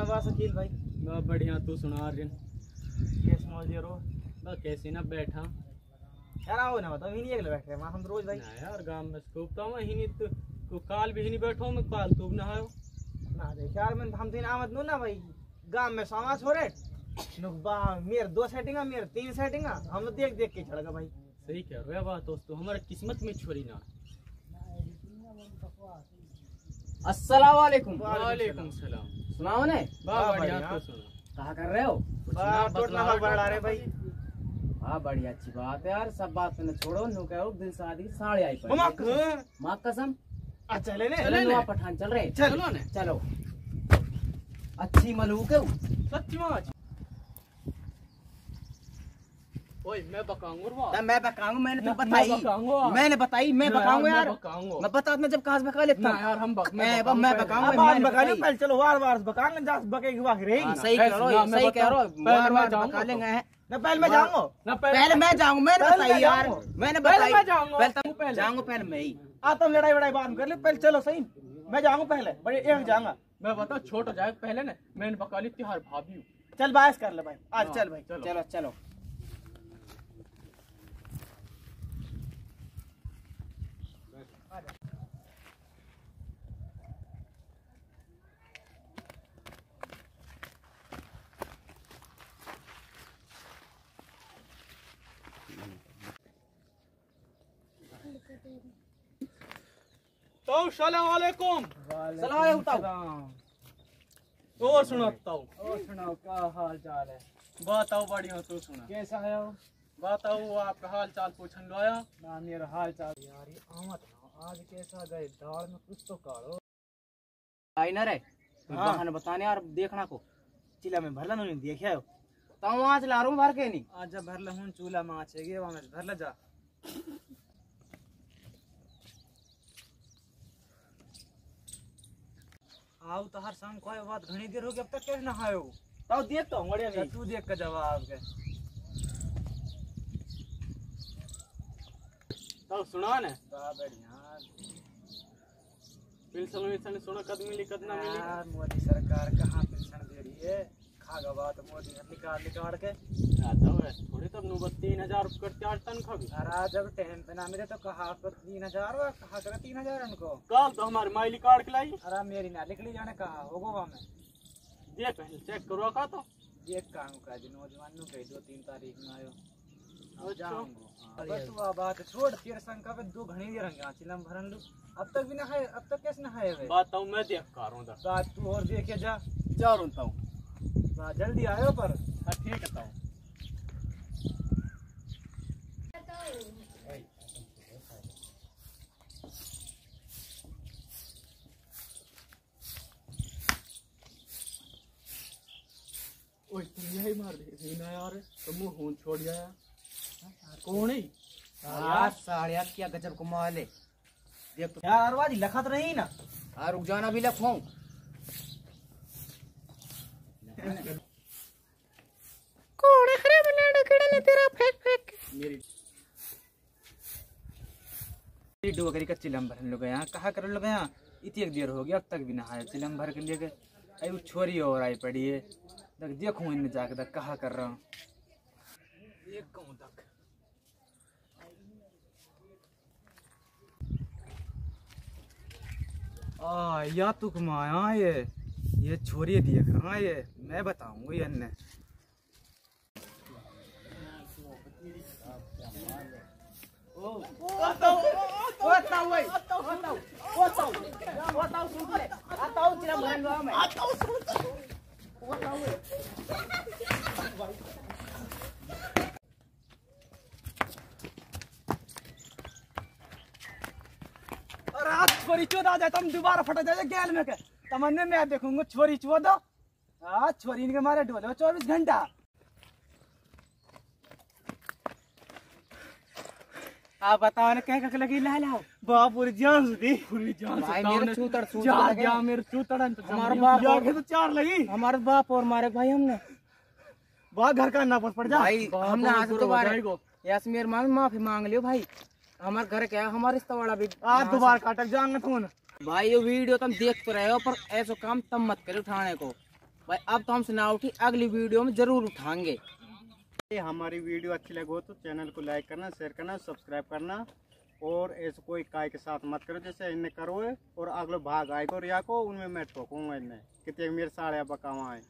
अपना अकील भाई। बा बढ़िया तू सुना आर्यन। केस मौज रो बा कैसे ना बैठा। यार आओ ना बताओ अगले बैठे हम रोज भाई। ना यार गाँव में तो मैं ही नहीं तो को काल भी बैठो मैं काल तू ना आयो ना देख यार मैं हम तीन आमद नो ना भाई। गाँव में समाज हो रहे नुकबा मेरे दो सेटिंग मेरे तीन सेटिंग हम तो देख देख के चढ़ गए भाई। सही कह रहे हो बात दोस्तों हमारे किस्मत में छोरी ना। अस्सलाम वालेकुम। वालेकुम सलाम। सुनाओ ने। तू सुना। कहा कर रहे हो? भाई। हाँ बढ़िया अच्छी बात है यार। सब बात मैंने छोड़ो नु कहो दिन शादी साढ़े आई पर माँ कसम। चले ने। चलो पठान चल रहे। चलो ने। चलो। अच्छी मलूक है वो। सच में आज ओए मैं बकाऊँगा मैं बकाऊँगा मैंने तो बताई। मैंने बताई मैं बकाऊँगा यार। मैं बता मैं जब कहा बका लेता। ना यार हम बक मैं मैं बकाऊँगा बकाऊँगा अब बका लो पहले चलो वार वार बकाएँगे जास बके की हाँ, रहेगी सही कह रहे हो सही कह रहे हो बताऊँ, पहले बार बार बका। लेंगे ना पहले मैं जाऊँगा। पहले मैं जाऊँगा मैंने बताई यार। मैंने पहले बताई। मैं जाऊँगा। पहले जाऊँगा पहले मैं ही। आ तुम लड़ाई वड़ाई बाद कर ले। पहले चलो सही। मैं जाऊँगा पहले बड़े एक जाऊँगा। मैं बता छोट हो जाए पहले ना मैंने बका ली त्योहार भाभी चल बायस कर ले भाई। आज हाँ, चल भाई। चलो चलो। तो सलाम वालेकुम। सलाम वालेकुम ताऊ। और सुनाता हूँ और सुनाओ क्या हाल चाल है बताओ बढ़िया तू सुना। कैसा है हो बताओ आपका हाल चाल पूछन लो आया। ना मेरा हाल चाल यार ये आमत आज कैसा गए? दाल में कुछ तो काढ़ो। आई ना रे हाँ। बताने यार देखना को। चिला में भरला नहीं देखा हो? ताऊ वहाँ से ला रहा हूँ भर के नहीं। आज जब भरला हूँ चूल्हा में गे वहाँ भरला जा। आओ तहार संग कोई बात घनी देर हो गई अब तक कैसे नहायो ताऊ देख तो बढ़िया अच्छा, तू देख के जवाब के तो सुना ने बा बढ़िया बिल समय से सुना कद मिली कद ना मिली यार मोदी सरकार रही है बात मोदी निकाल निकाल के। थोड़ी तब नु तीन हज़ार करते आठ भी अरे जब टाइम पे ना मिले तो कहा कर तीन हज़ार कहा कर तीन हज़ार उनको? कल तो हमारी माइली कार्ड के लाई। अरे मेरी ना निकली जाने कहा होगो वहाँ में। ये पहले चेक करो का तो। ये काम का दिन नौजवान नु दो तीन तारीख में आयो। अब अच्छा। जाऊँगा। हाँ, बस तू बात छोड़ संग पे दो रंगे चिलम भरन लू। अब तक भी ना है अब तक कैसे ना है वे? बताओ मैं देख कर रहा हूँ बात तू और देखे जा। चार ताऊ। बा जल्दी आयो पर। हाँ ठीक है ताऊ ओए तुम यही मार दे। ना यार तो मुँह छोड़ गया कौन है? यार साढ़े आठ क्या गजब कमाल है? देख तो यार अरवाजी लखत रही ना। हाँ रुक जाना भी लखवाऊं मेरी ये डोगरी का चिलम भरन लोग यहाँ कहा कर लोग यहाँ इतनी एक देर हो गई अब तक भी नहाए चिलम भर के लिए। गए अरे वो छोरी और आई पड़ी है। तक देखूँ इनमें जाके तक कहा कर रहा हूँ। देख कहूँ तक आ या तू कमाया ये ये छोरी देख रहा ये मैं बताऊँगा अन्य। आज छोरी चोद जाए तुम दोबारा फटा जाए गैल में के। तमन्ने, मैं देखूँगा छोरी चोद हाँ छोरी इनके मारे डोले चौबीस घंटा। आप बताओ ना क्या क्या लगी ला लाओ बापूरी जान सुधी। पूरी जान भाई मेरे चूतड़ ने- चूतड़ जा लगे। जा मेरे चूतड़न तो हमारा बाप गया। जाके तो चार लगी। हमारे बाप और मारे भाई हमने। वहाँ घर का ना पड़ जा। भाई हमने आज दोबारा बजाएगो। यासमीर माँ माफ़ी मांग लियो भाई। हमारे घर क्या है हमारे रिश्ता वाला भी आज दोबारा काटक जाएँगे तुम भाई ये वीडियो तुम देख तो रहे हो पर ऐसा काम तब मत करो उठाने को। भाई, अब तो हम ना उठी, अगली वीडियो में ज़रूर उठाएँगे। हमारी वीडियो अच्छी लगी हो तो चैनल को लाइक करना, शेयर करना, सब्सक्राइब करना और ऐसे कोई काय के साथ मत करो, जैसे इन्हें करो और अगले भाग आए को रिया को, उनमें मैं ठोकूँगा इन्हें कितने मेरे साढ़े बकावा है।